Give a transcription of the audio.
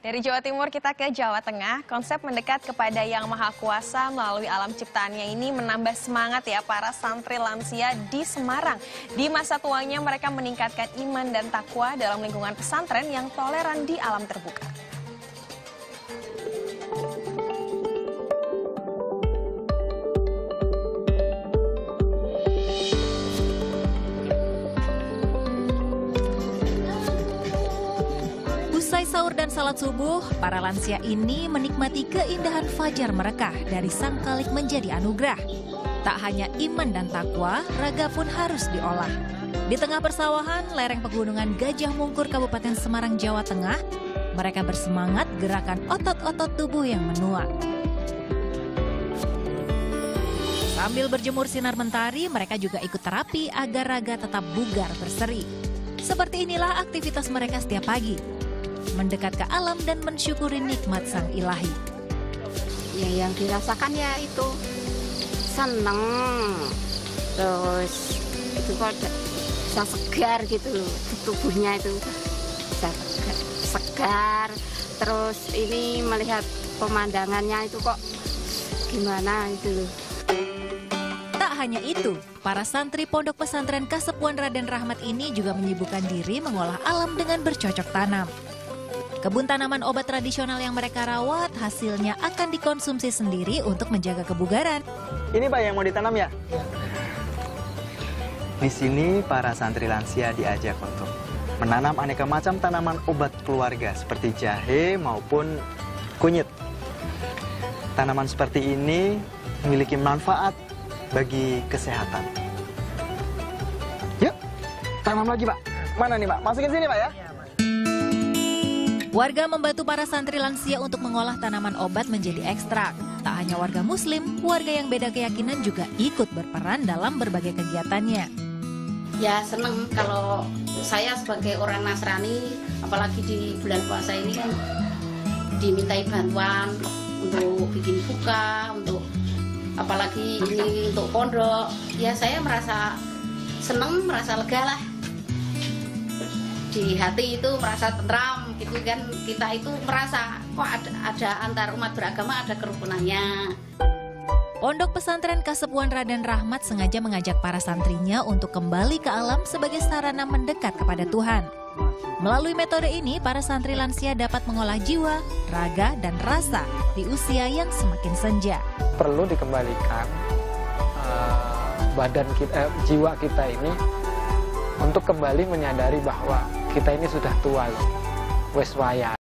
Dari Jawa Timur kita ke Jawa Tengah, konsep mendekat kepada Yang Maha Kuasa melalui alam ciptaannya ini menambah semangat ya para santri lansia di Semarang. Di masa tuanya mereka meningkatkan iman dan takwa dalam lingkungan pesantren yang toleran di alam terbuka. Usai sahur dan salat subuh, para lansia ini menikmati keindahan fajar mereka dari sang kalik menjadi anugerah. Tak hanya iman dan takwa, raga pun harus diolah. Di tengah persawahan, lereng pegunungan Gajah Mungkur Kabupaten Semarang, Jawa Tengah, mereka bersemangat gerakan otot-otot tubuh yang menua. Sambil berjemur sinar mentari, mereka juga ikut terapi agar raga tetap bugar berseri. Seperti inilah aktivitas mereka setiap pagi, mendekat ke alam dan mensyukuri nikmat sang ilahi. ya yang dirasakan ya itu seneng terus itu kok bisa segar gitu loh tubuhnya itu bisa segar, segar. terus ini melihat pemandangannya itu kok gimana itu loh Tak hanya itu, para santri pondok pesantren Kasepuan Raden Rahmat ini juga menyibukkan diri mengolah alam dengan bercocok tanam. Kebun tanaman obat tradisional yang mereka rawat hasilnya akan dikonsumsi sendiri untuk menjaga kebugaran. Ini Pak yang mau ditanam ya? Di sini para santri lansia diajak untuk menanam aneka macam tanaman obat keluarga seperti jahe maupun kunyit. Tanaman seperti ini memiliki manfaat bagi kesehatan. Yuk, tanam lagi Pak. Mana nih Pak? Masukin sini Pak ya. Warga membantu para santri lansia untuk mengolah tanaman obat menjadi ekstrak. Tak hanya warga muslim, warga yang beda keyakinan juga ikut berperan dalam berbagai kegiatannya. ya seneng kalau saya sebagai orang Nasrani apalagi di bulan puasa ini kan dimintai bantuan untuk bikin buka untuk apalagi ini untuk pondok ya saya merasa seneng merasa lega lah di hati itu merasa tentram gitu kan kita itu merasa kok ada, ada antar umat beragama ada kerukunannya Pondok pesantren Kasepuan Raden Rahmat sengaja mengajak para santrinya untuk kembali ke alam sebagai sarana mendekat kepada Tuhan. Melalui metode ini, para santri lansia dapat mengolah jiwa, raga, dan rasa di usia yang semakin senja. perlu dikembalikan eh, badan kita, eh, jiwa kita ini untuk kembali menyadari bahwa kita ini sudah tua loh, Westfalia